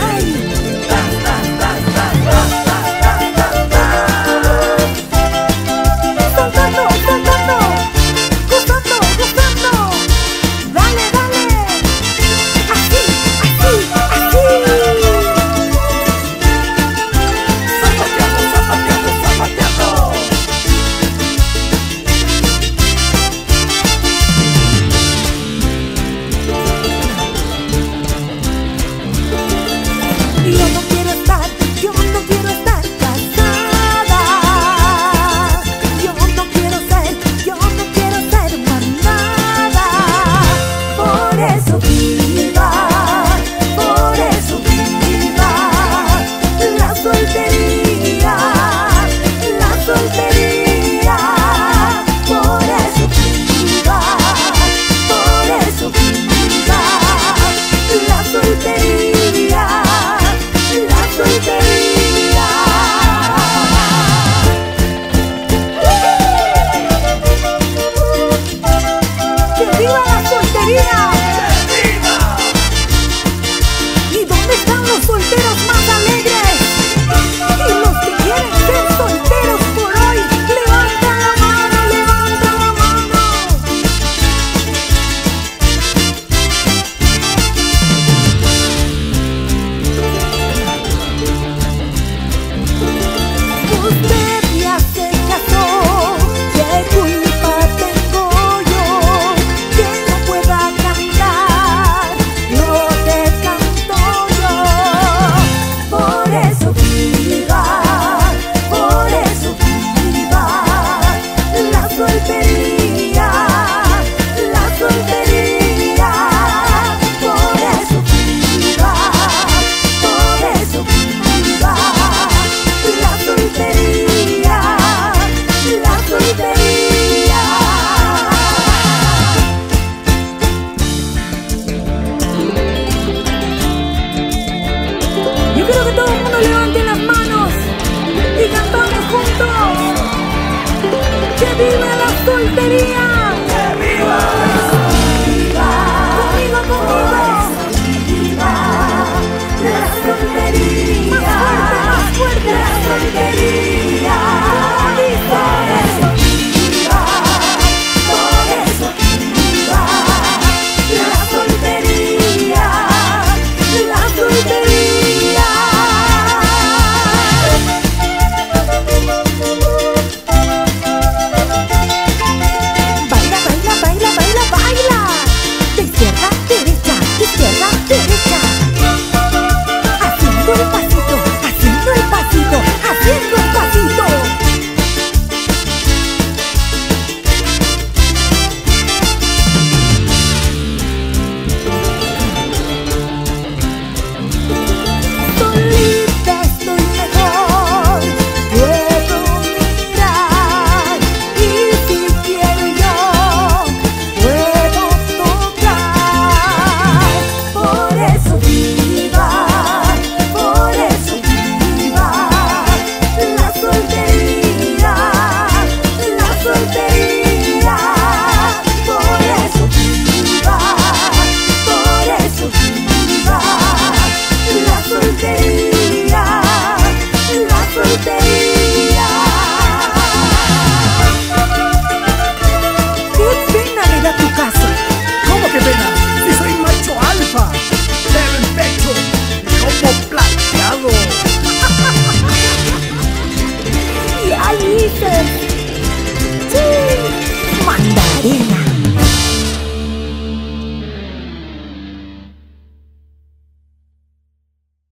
爱你 ¡Que viva la soltería! Marina.